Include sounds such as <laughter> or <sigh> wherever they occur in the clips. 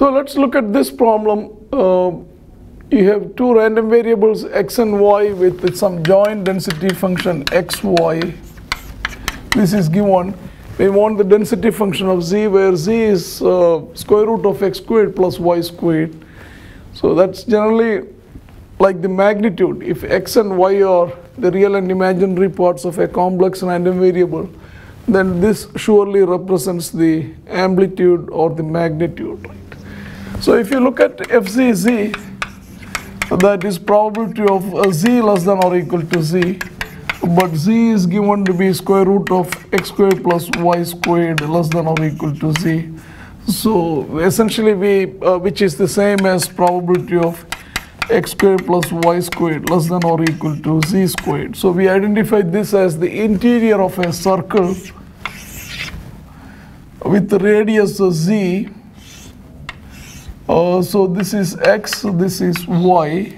So let's look at this problem. Uh, you have two random variables x and y with some joint density function xy. This is given. We want the density function of z where z is uh, square root of x squared plus y squared. So that's generally like the magnitude. If x and y are the real and imaginary parts of a complex random variable, then this surely represents the amplitude or the magnitude. So if you look at fzz, that is probability of z less than or equal to z, but z is given to be square root of x squared plus y squared less than or equal to z. So essentially we, uh, which is the same as probability of x squared plus y squared less than or equal to z squared. So we identify this as the interior of a circle with the radius z. Uh, so this is x, this is y.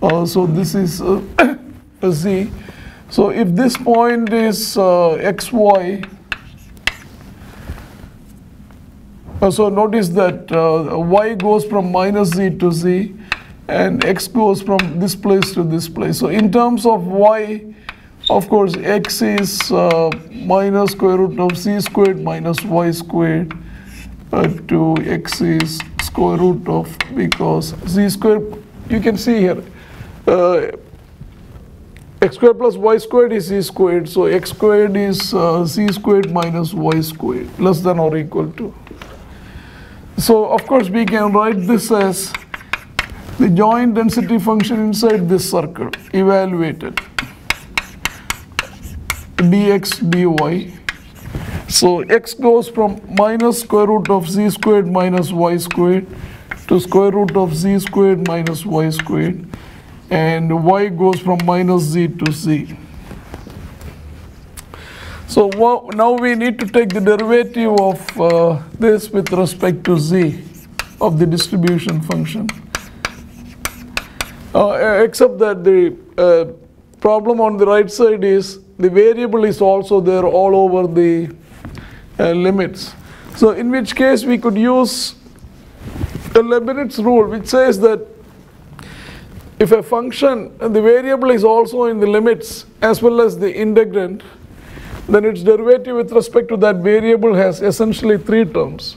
Uh, so this is uh, <coughs> z. So if this point is uh, xy, uh, so notice that uh, y goes from minus z to z and x goes from this place to this place. So in terms of y, of course, x is minus square root of z squared minus y squared to x is square root of because z square you can see here, uh, x squared plus y squared is z squared. So x squared is uh, z squared minus y squared less than or equal to. So of course we can write this as the joint density function inside this circle evaluated dx dy. So x goes from minus square root of z squared minus y squared to square root of z squared minus y squared and y goes from minus z to z. So now we need to take the derivative of uh, this with respect to z of the distribution function. Uh, except that the uh, problem on the right side is the variable is also there all over the uh, limits. So in which case we could use the Leibniz rule which says that if a function, the variable is also in the limits as well as the integrand, then its derivative with respect to that variable has essentially three terms.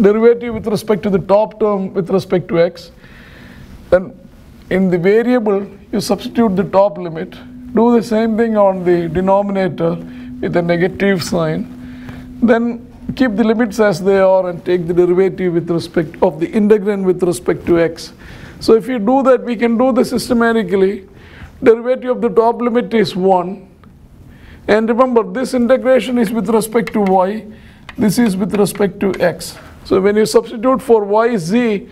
Derivative with respect to the top term with respect to x, then in the variable you substitute the top limit, do the same thing on the denominator with a negative sign, then keep the limits as they are and take the derivative with respect of the integrand with respect to x. So if you do that, we can do this systematically. Derivative of the top limit is 1. And remember, this integration is with respect to y. This is with respect to x. So when you substitute for y, z,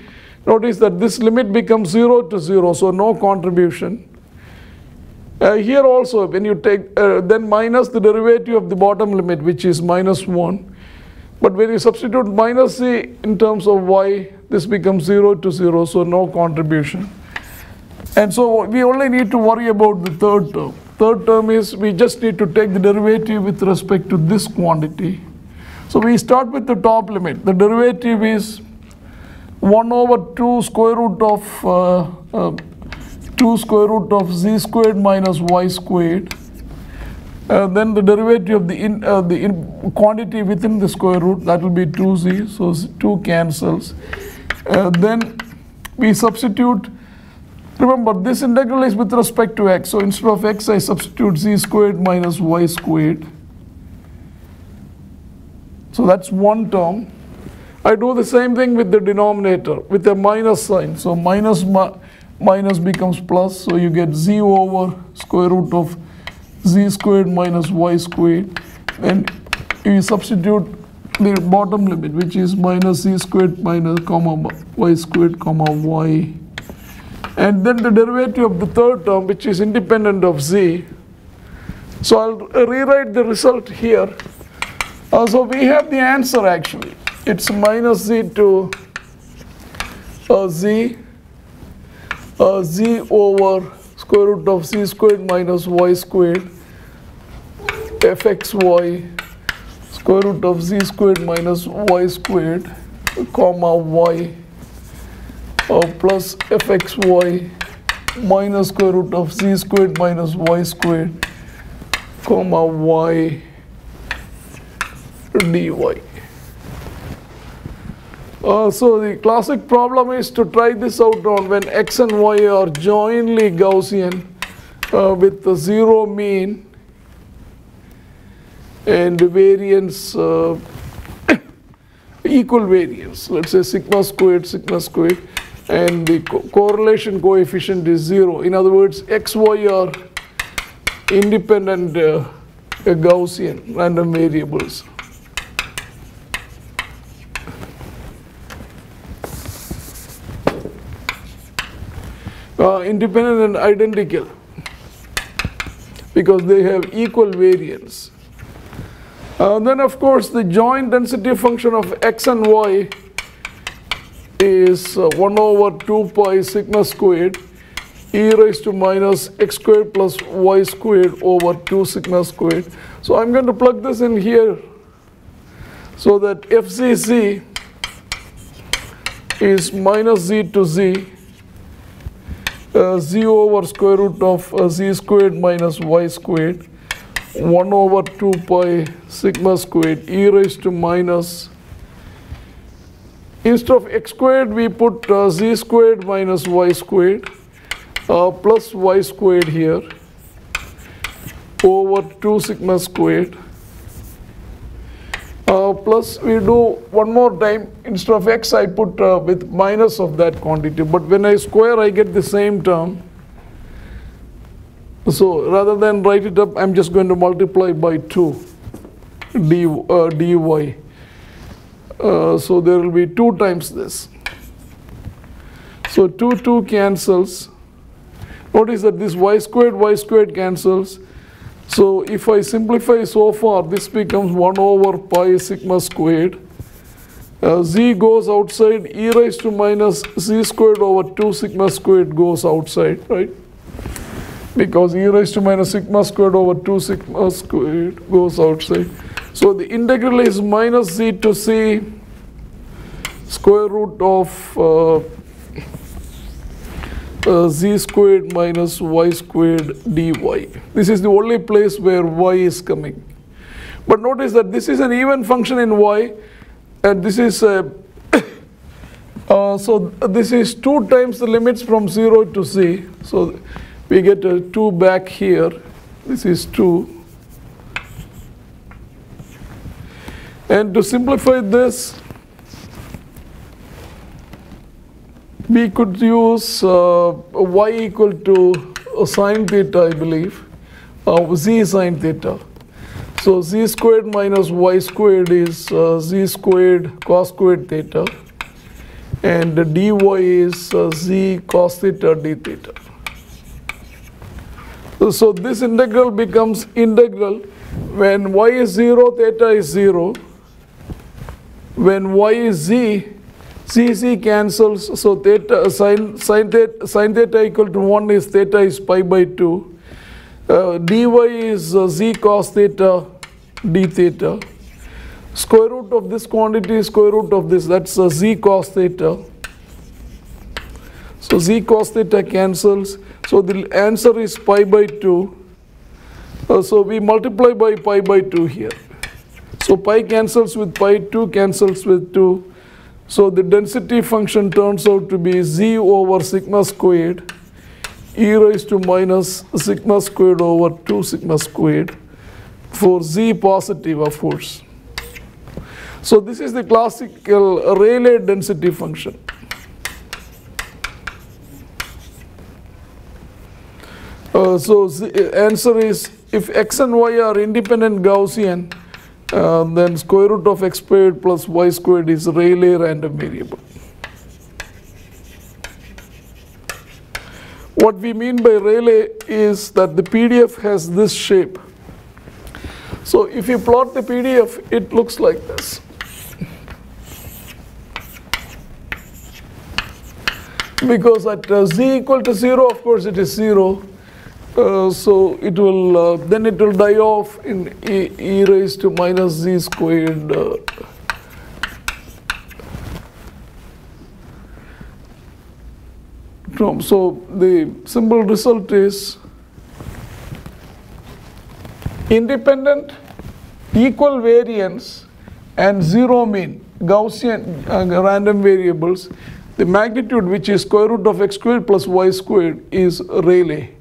notice that this limit becomes 0 to 0, so no contribution. Uh, here also, when you take, uh, then minus the derivative of the bottom limit, which is minus 1. But when you substitute minus c in terms of y, this becomes 0 to 0, so no contribution. And so we only need to worry about the third term. Third term is we just need to take the derivative with respect to this quantity. So we start with the top limit. The derivative is 1 over 2 square root of uh, uh, 2 square root of z squared minus y squared. Uh, then the derivative of the in, uh, the in quantity within the square root that will be 2z so 2 cancels. Uh, then we substitute remember this integral is with respect to x so instead of x i substitute z squared minus y squared. So that's one term. I do the same thing with the denominator with a minus sign. So minus mi- minus becomes plus so you get z over square root of z squared minus y squared. And you substitute the bottom limit which is minus z squared minus comma y squared comma y. And then the derivative of the third term which is independent of z. So i'll rewrite the result here. Uh, so we have the answer actually. It's minus z to uh, z uh, z over square root of z squared minus y squared fxy square root of z squared minus y squared comma y uh, plus fxy minus square root of z squared minus y squared comma y dy. Uh, so the classic problem is to try this out on when x and y are jointly Gaussian uh, with the zero mean and variance uh, <coughs> equal variance. Let's say sigma squared sigma squared and the co correlation coefficient is zero. In other words x y are independent uh, Gaussian random variables uh, independent and identical because they have equal variance. Uh, then of course the joint density function of x and y is uh, 1 over 2 pi sigma squared e raised to minus x squared plus y squared over 2 sigma squared. So I'm going to plug this in here so that FCC is minus z to z uh, z over square root of uh, z squared minus y squared 1 over 2 pi sigma squared e raised to minus instead of x squared we put uh, z squared minus y squared uh, plus y squared here over 2 sigma squared plus we do one more time. Instead of x I put uh, with minus of that quantity. But when I square I get the same term. So rather than write it up I'm just going to multiply by 2 d, uh, dy uh, so there will be 2 times this. So 2 2 cancels. Notice that this y squared y squared cancels so if I simplify so far, this becomes 1 over pi sigma squared. Uh, z goes outside, e raised to minus z squared over 2 sigma squared goes outside, right? Because e raised to minus sigma squared over 2 sigma squared goes outside. So the integral is minus z to c square root of uh, uh, z squared minus y squared dy. This is the only place where y is coming. But notice that this is an even function in y and this is uh, <coughs> uh, so this is 2 times the limits from 0 to c. So we get a 2 back here. This is 2. And to simplify this, we could use uh, y equal to sine theta, I believe, uh, z sine theta. So z squared minus y squared is uh, z squared cos squared theta, and dy is uh, z cos theta d theta. So this integral becomes integral when y is 0, theta is 0. When y is z, C C cancels, so theta sine sine theta sine theta equal to one is theta is pi by two. Uh, dy is uh, z cos theta d theta. Square root of this quantity is square root of this. That's uh, z cos theta. So z cos theta cancels. So the answer is pi by two. Uh, so we multiply by pi by two here. So pi cancels with pi, two cancels with two. So the density function turns out to be z over sigma squared e raised to minus sigma squared over 2 sigma squared for z positive of course. So this is the classical Rayleigh density function. Uh, so the answer is if x and y are independent Gaussian, uh, then square root of x squared plus y squared is Rayleigh random variable. What we mean by Rayleigh is that the PDF has this shape. So if you plot the PDF, it looks like this. Because at uh, z equal to 0, of course, it is 0. Uh, so it will uh, then it will die off in e, e raised to minus z squared uh, so the simple result is independent equal variance and zero mean Gaussian uh, random variables. The magnitude which is square root of x squared plus y squared is Rayleigh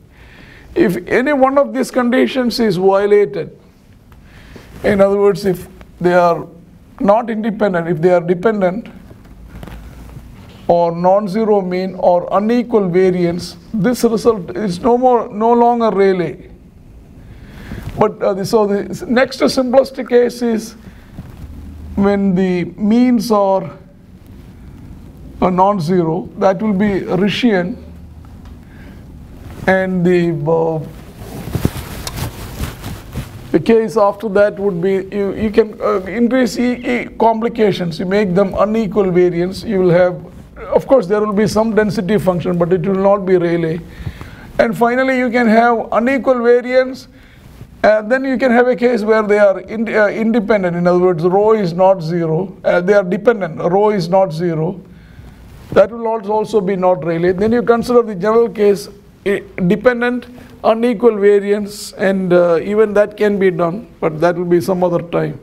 if any one of these conditions is violated, in other words, if they are not independent, if they are dependent or non-zero mean or unequal variance, this result is no more, no longer Rayleigh. But uh, so the next simplest case is when the means are uh, non-zero, that will be Rician and the uh, the case after that would be you, you can uh, increase e, e complications you make them unequal variance you will have of course there will be some density function but it will not be Rayleigh and finally you can have unequal variance and then you can have a case where they are in, uh, independent. In other words rho is not zero uh, they are dependent. Rho is not zero. That will also be not Rayleigh then you consider the general case dependent unequal variance and uh, even that can be done but that will be some other time.